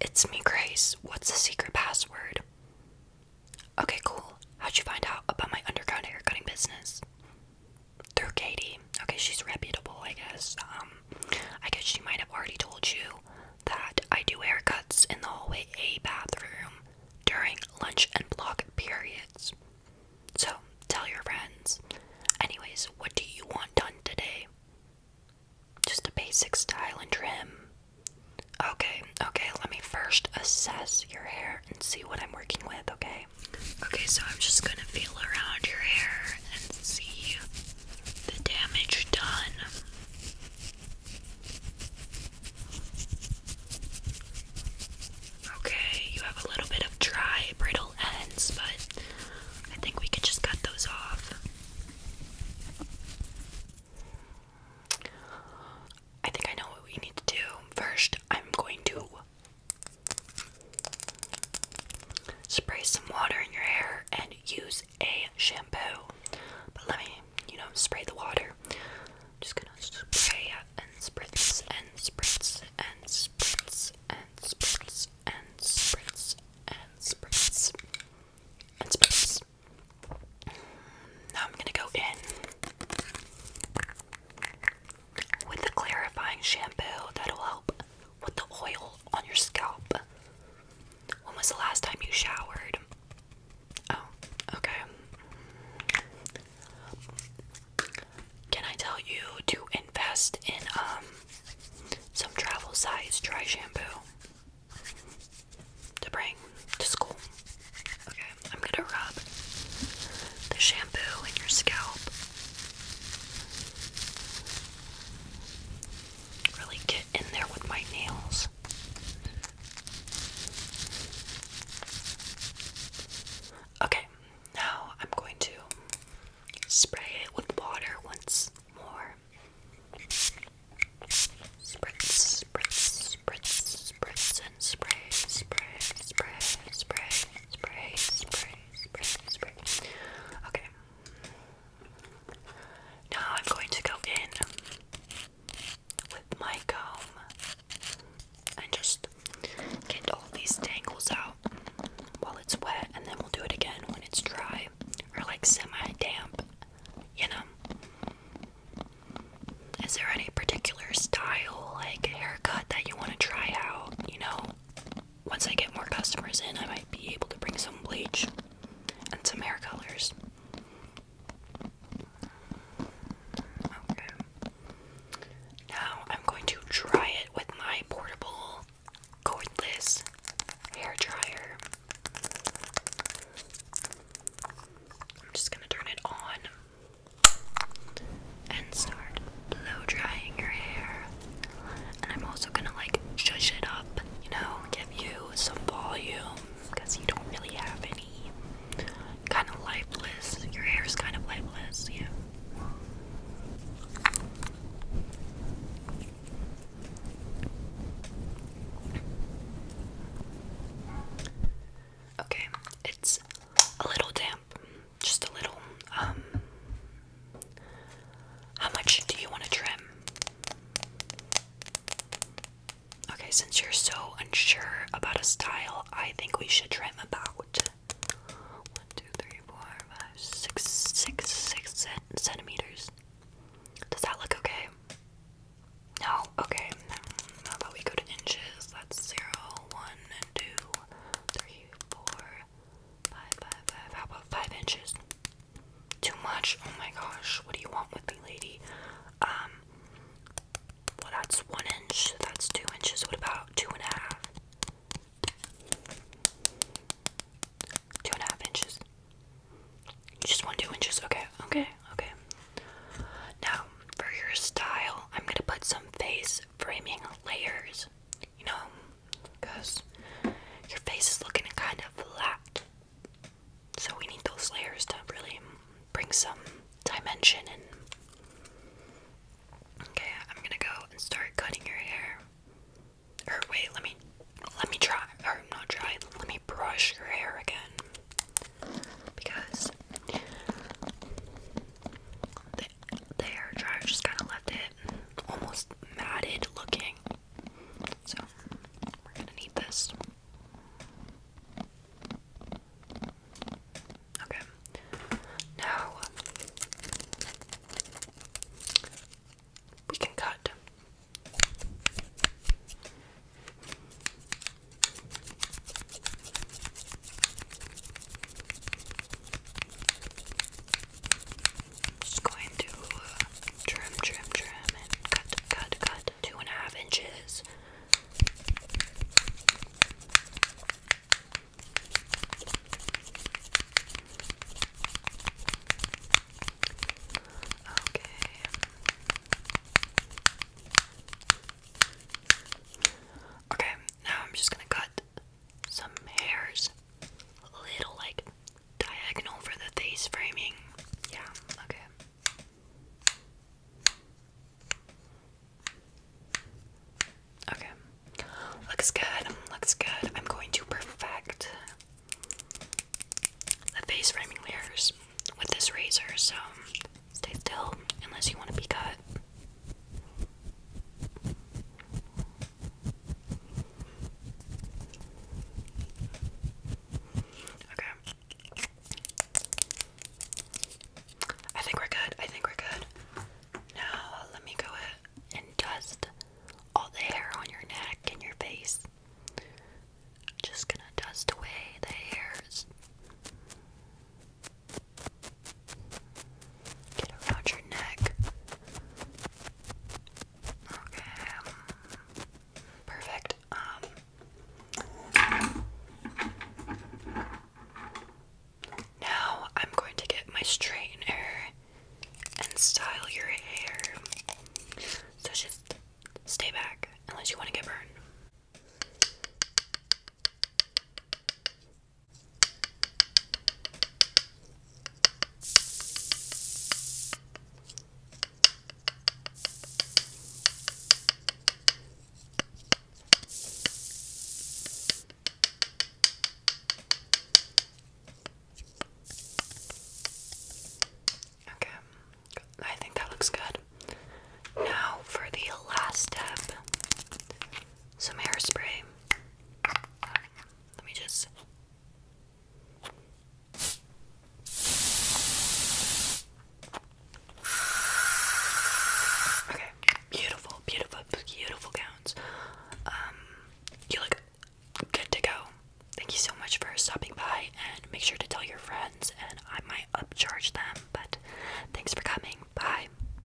It's me, Grace. What's the secret password? Okay, cool. How'd you find out about my underground haircutting business? Through Katie. Okay, she's reputable, I guess. Um, I guess she might have already told you that I do haircuts in the hallway A bathroom during lunch and assess your hair and see what I'm working with, okay? Okay, so I'm just gonna feel around your hair and always dry shampoo. since you're so unsure about a style, I think we should trim about one, two, three, four, five, six, six, six centimeters. Does that look okay? No? Okay. How about we go to inches? That's zero, one, two, three, four, five, five, five. How about five inches? Too much? Oh my gosh. What do you want with me, lady? Um, well, that's one inch is what about 2 added